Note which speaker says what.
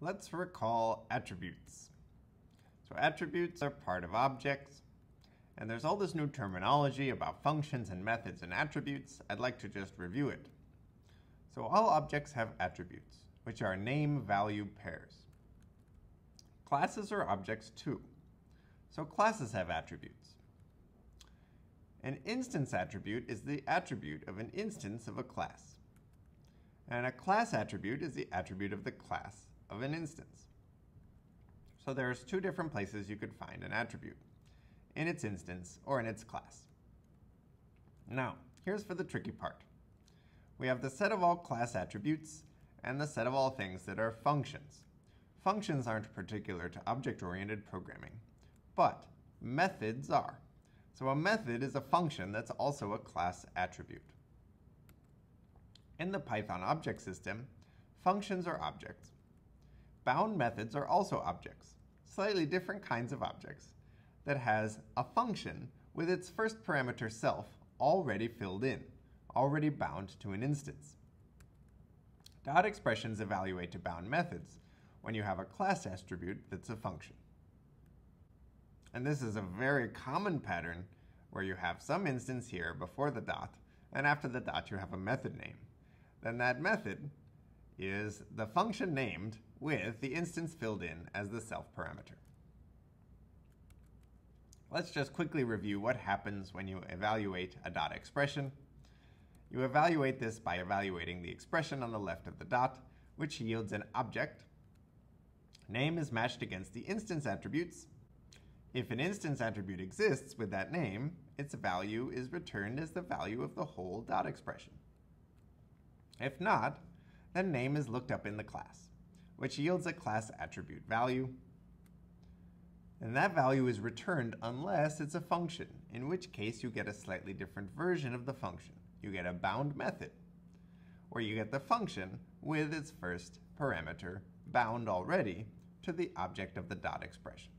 Speaker 1: let's recall attributes. So attributes are part of objects, and there's all this new terminology about functions and methods and attributes. I'd like to just review it. So all objects have attributes, which are name-value pairs. Classes are objects too. So classes have attributes. An instance attribute is the attribute of an instance of a class. And a class attribute is the attribute of the class of an instance. So there's two different places you could find an attribute, in its instance or in its class. Now, here's for the tricky part. We have the set of all class attributes and the set of all things that are functions. Functions aren't particular to object-oriented programming, but methods are. So a method is a function that's also a class attribute. In the Python object system, functions are objects. Bound methods are also objects, slightly different kinds of objects, that has a function with its first parameter self already filled in, already bound to an instance. Dot expressions evaluate to bound methods when you have a class attribute that's a function. And this is a very common pattern where you have some instance here before the dot, and after the dot you have a method name. Then that method is the function named with the instance filled in as the self parameter. Let's just quickly review what happens when you evaluate a dot expression. You evaluate this by evaluating the expression on the left of the dot, which yields an object. Name is matched against the instance attributes. If an instance attribute exists with that name, its value is returned as the value of the whole dot expression. If not, then name is looked up in the class which yields a class attribute value. And that value is returned unless it's a function, in which case you get a slightly different version of the function. You get a bound method, where you get the function with its first parameter bound already to the object of the dot expression.